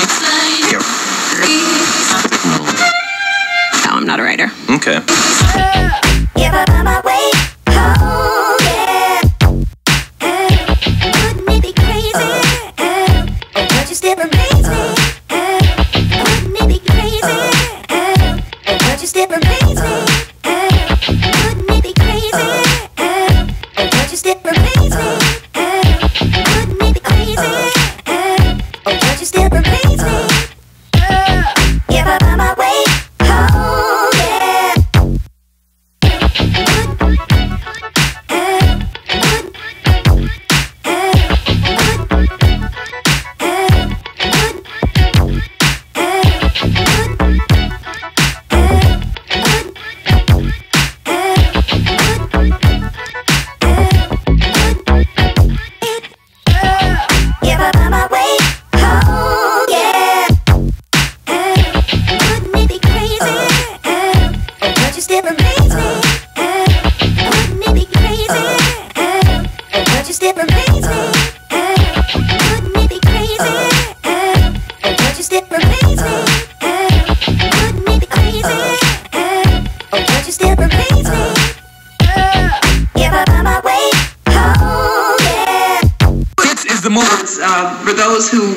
Here. Oh. No, I'm not a writer. Okay. Uh, for those who.